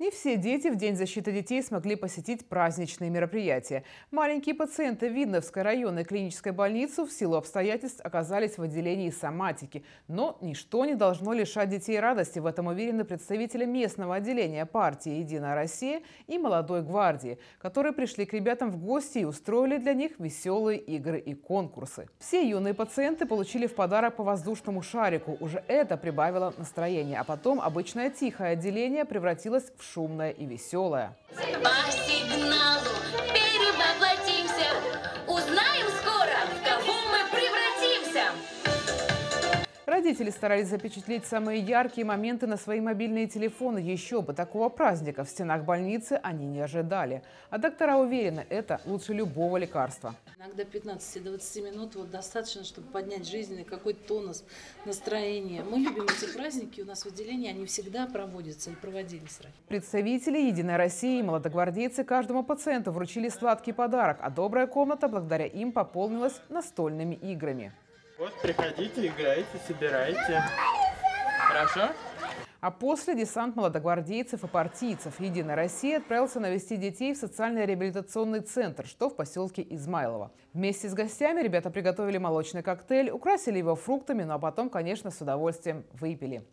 Не все дети в День защиты детей смогли посетить праздничные мероприятия. Маленькие пациенты Видновской районной клинической больницы в силу обстоятельств оказались в отделении соматики. Но ничто не должно лишать детей радости. В этом уверены представители местного отделения партии «Единая Россия» и «Молодой гвардии», которые пришли к ребятам в гости и устроили для них веселые игры и конкурсы. Все юные пациенты получили в подарок по воздушному шарику. Уже это прибавило настроение. А потом обычное тихое отделение превратилось в шумное и веселое. По сигналу Родители старались запечатлеть самые яркие моменты на свои мобильные телефоны. Еще бы такого праздника в стенах больницы они не ожидали. А доктора уверены, это лучше любого лекарства. Иногда 15-20 минут вот достаточно, чтобы поднять жизненный какой-то тонус, настроение. Мы любим эти праздники, у нас в отделении они всегда проводятся и проводились ранее. Представители «Единой России» и молодогвардейцы каждому пациенту вручили сладкий подарок, а добрая комната благодаря им пополнилась настольными играми. Вот, приходите, играйте, собирайте. Хорошо? А после десант молодогвардейцев и партийцев «Единой России» отправился навести детей в социальный реабилитационный центр, что в поселке Измайлово. Вместе с гостями ребята приготовили молочный коктейль, украсили его фруктами, ну а потом, конечно, с удовольствием выпили.